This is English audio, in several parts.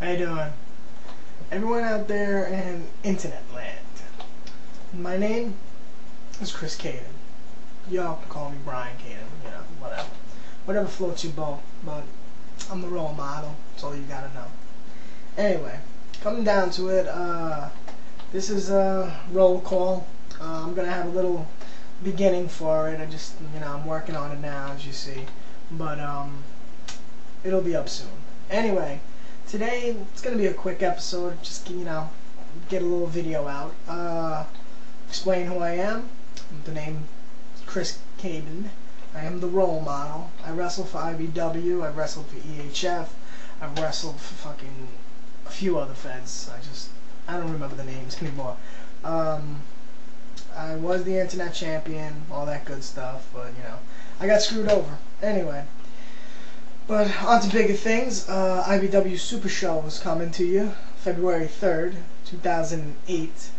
How you doing? Everyone out there in internet land. My name is Chris Cayden. Y'all can call me Brian Cayden, you know, whatever. Whatever floats your boat, but I'm the role model. That's all you gotta know. Anyway, coming down to it, uh, this is a role call. Uh, I'm gonna have a little beginning for it. I just, you know, I'm working on it now, as you see. But, um, it'll be up soon. Anyway, today it's going to be a quick episode. Just you know, get a little video out. Uh, explain who I am. The name is Chris Cayden. I am the role model. I wrestle for IBW. I've wrestled for EHF. I've wrestled for fucking a few other feds. I just I don't remember the names anymore. Um, I was the internet champion, all that good stuff, but you know, I got screwed over. Anyway. But on to bigger things. Uh, IBW Super Show is coming to you February 3rd, 2008.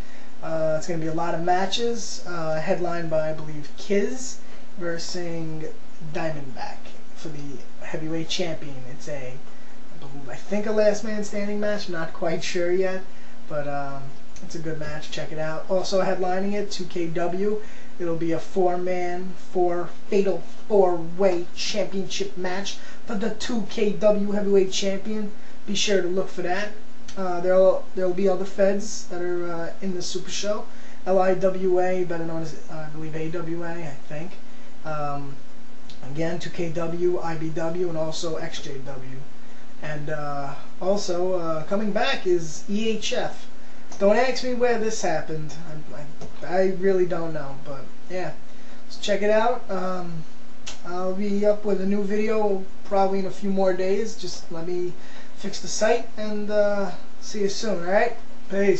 Uh, it's going to be a lot of matches, uh, headlined by, I believe, Kiz versus Diamondback for the heavyweight champion. It's a, I believe, I think a last man standing match. not quite sure yet, but um, it's a good match. Check it out. Also headlining it, 2KW. It'll be a four-man, four fatal four-way championship match for the 2KW heavyweight champion. Be sure to look for that. Uh, there'll there'll be other feds that are uh, in the Super Show. LIWA, better known as uh, I believe AWA, I think. Um, again, 2KW, IBW, and also XJW. And uh, also uh, coming back is EHF. Don't ask me where this happened. I, I, I really don't know, but yeah, so check it out. Um, I'll be up with a new video probably in a few more days. Just let me fix the site and uh, see you soon. All right, peace.